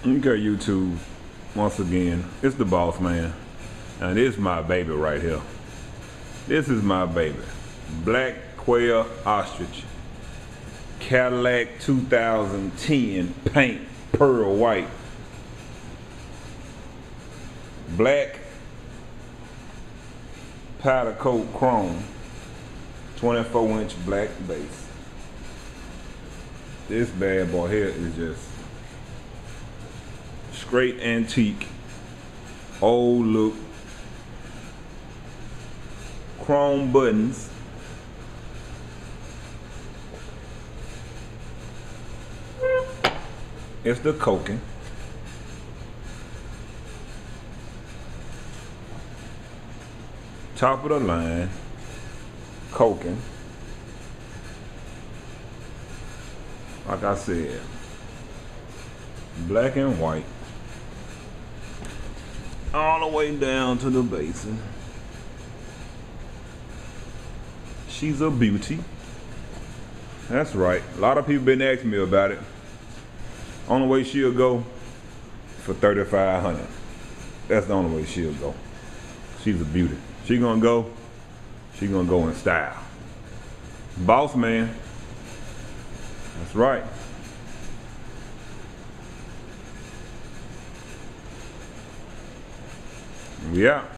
Okay, YouTube. Once again, it's the Bos-Man. And this is my baby right here. This is my baby. Black Quill Ostrich. Cadillac 2010 paint pearl white. Black powder coat chrome. 24 inch black base. This bad boy here is just straight antique, old look, chrome buttons. It's the Koken. Top of the line, Koken. Like I said, black and white all the way down to the basin. She's a beauty. That's right. A lot of people been asking me about it. Only way she'll go for 3500 That's the only way she'll go. She's a beauty. She gonna go, she gonna go in style. Bos-Man. That's right. Yeah.